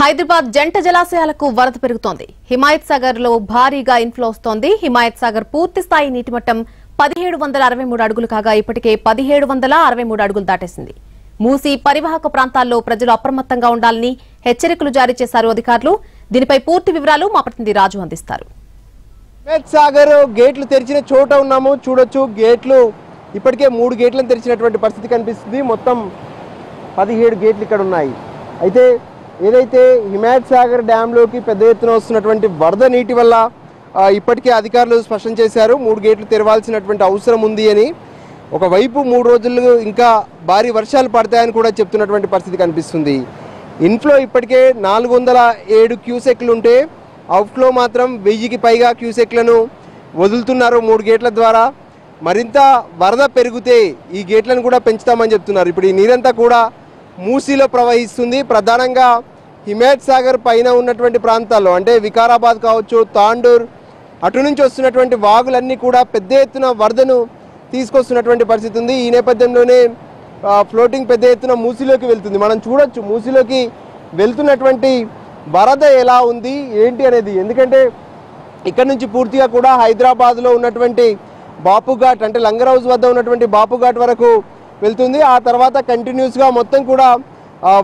హైదరాబాద్ జంట జలాశయాలకు వరద పెరుగుతోంది. హిమాయత్ సాగర్లో భారీగా ఇన్ఫ్లో వస్తోంది. హిమాయత్ సాగర్ పూర్తి స్థాయి నీటి మట్టం పదిహేడు వందల అరవై మూడు అడుగులు కాగా ఇప్పటికే పదిహేడు వందల అరవై మూడు అడుగులు దాటేసింది. మూసి పరివాహక ప్రాంతాల్లో ప్రజలు అప్రమత్తంగా ఉండాలని హెచ్చరికలు జారీ చేశారు అధికారులు. దీనిపై పూర్తి వివరాలు మా ప్రతినిధి రాజు అందిస్తారు. సాగర్ గేట్లు తెరిచిన చోట ఉన్నాము. చూడొచ్చు గేట్లు ఇప్పటికే మూడు గేట్లను తెరిచినటువంటి పరిస్థితి కనిపిస్తుంది. మొత్తం పదిహేడు గేట్లు ఇక్కడ ఉన్నాయి. అయితే ఏదైతే హిమాయత్ సాగర్ డ్యాంలోకి పెద్ద ఎత్తున వస్తున్నటువంటి వరద నీటి వల్ల ఇప్పటికే అధికారులు స్పష్టం చేశారు మూడు గేట్లు తెరవాల్సినటువంటి అవసరం ఉంది అని. ఒకవైపు మూడు రోజులు ఇంకా భారీ వర్షాలు పడతాయని కూడా చెప్తున్నటువంటి పరిస్థితి కనిపిస్తుంది. ఇన్ఫ్లో ఇప్పటికే నాలుగు వందల ఏడు క్యూసెక్లు ఉంటే అవుట్ఫ్లో మాత్రం వెయ్యికి పైగా క్యూసెక్లను వదులుతున్నారు మూడు గేట్ల ద్వారా. మరింత వరద పెరిగితే ఈ గేట్లను కూడా పెంచుతామని చెప్తున్నారు. ఇప్పుడు ఈ నీరంతా కూడా మూసీలో ప్రవహిస్తుంది. ప్రధానంగా హిమాయత్ సాగర్ పైన ఉన్నటువంటి ప్రాంతాల్లో అంటే వికారాబాద్ కావచ్చు తాండూర్ అటు నుంచి వస్తున్నటువంటి వాగులన్నీ కూడా పెద్ద ఎత్తున వరదను తీసుకొస్తున్నటువంటి పరిస్థితి ఉంది. ఈ నేపథ్యంలోనే ఫ్లోటింగ్ పెద్ద ఎత్తున మూసీలోకి వెళ్తుంది. మనం చూడొచ్చు మూసీలోకి వెళ్తున్నటువంటి వరద ఎలా ఉంది ఏంటి అనేది. ఎందుకంటే ఇక్కడ నుంచి పూర్తిగా కూడా హైదరాబాద్లో ఉన్నటువంటి బాపుఘాట్ అంటే లంగర్ హౌస్ వద్ద ఉన్నటువంటి బాపుఘాట్ వరకు వెళ్తుంది. ఆ తర్వాత కంటిన్యూస్గా మొత్తం కూడా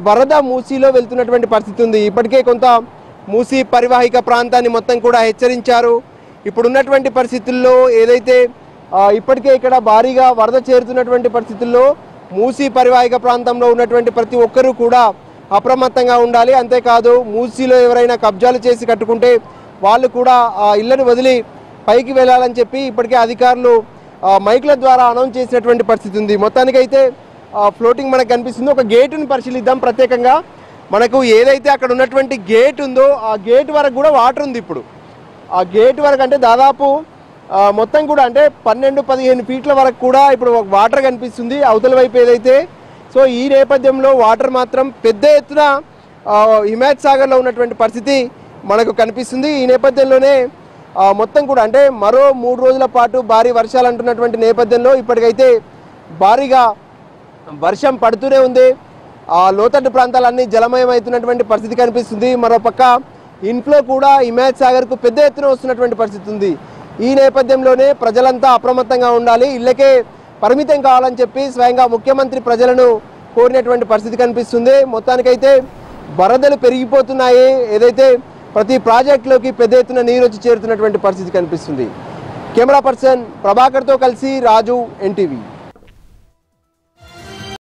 వరద మూసీలో వెళ్తున్నటువంటి పరిస్థితి ఉంది. ఇప్పటికే కొంత మూసీ పరివాహిక ప్రాంతాన్ని మొత్తం కూడా హెచ్చరించారు. ఇప్పుడున్నటువంటి పరిస్థితుల్లో ఏదైతే ఇప్పటికే ఇక్కడ భారీగా వరద చేరుతున్నటువంటి పరిస్థితుల్లో మూసీ పరివాహిక ప్రాంతంలో ఉన్నటువంటి ప్రతి ఒక్కరూ కూడా అప్రమత్తంగా ఉండాలి. అంతేకాదు మూసీలో ఎవరైనా కబ్జాలు చేసి కట్టుకుంటే వాళ్ళు కూడా ఆ ఇళ్ళను వదిలి పైకి వెళ్ళాలని చెప్పి ఇప్పటికే అధికారులు మైకుల ద్వారా అనౌన్స్ చేసినటువంటి పరిస్థితి ఉంది. మొత్తానికైతే ఫ్లోటింగ్ మనకు కనిపిస్తుంది. ఒక గేటును పరిశీలిద్దాం ప్రత్యేకంగా. మనకు ఏదైతే అక్కడ ఉన్నటువంటి గేట్ ఉందో ఆ గేట్ వరకు కూడా వాటర్ ఉంది ఇప్పుడు. ఆ గేట్ వరకు అంటే దాదాపు మొత్తం కూడా అంటే పన్నెండు పదిహేను ఫీట్ల వరకు కూడా ఇప్పుడు వాటర్ కనిపిస్తుంది అవతల వైపు ఏదైతే. సో ఈ నేపథ్యంలో వాటర్ మాత్రం పెద్ద ఎత్తున ఆ, హిమాయత్ సాగర్లో ఉన్నటువంటి పరిస్థితి మనకు కనిపిస్తుంది. ఈ నేపథ్యంలోనే మొత్తం కూడా అంటే మరో మూడు రోజుల పాటు భారీ వర్షాలు అంటున్నటువంటి నేపథ్యంలో ఇప్పటికైతే భారీగా వర్షం పడుతూనే ఉంది. ఆ లోతట్టు ప్రాంతాలన్నీ జలమయమవుతున్నటువంటి పరిస్థితి కనిపిస్తుంది. మరోపక్క ఇన్ఫ్లో కూడా హిమాయత్ సాగర్కు పెద్ద ఎత్తున వస్తున్నటువంటి పరిస్థితి ఉంది. ఈ నేపథ్యంలోనే ప్రజలంతా అప్రమత్తంగా ఉండాలి. ఇళ్ళకే పరిమితం కావాలని చెప్పి స్వయంగా ముఖ్యమంత్రి ప్రజలను కోరినటువంటి పరిస్థితి కనిపిస్తుంది. మొత్తానికైతే వరదలు పెరిగిపోతున్నాయి. ఏదైతే ప్రతి ప్రాజెక్టులోకి పెద్ద ఎత్తున నీరు వచ్చి చేరుతున్నటువంటి పరిస్థితి కనిపిస్తుంది. కెమెరా పర్సన్ ప్రభాకర్తో కలిసి రాజు ఎన్టీవీ.